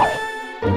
Oh!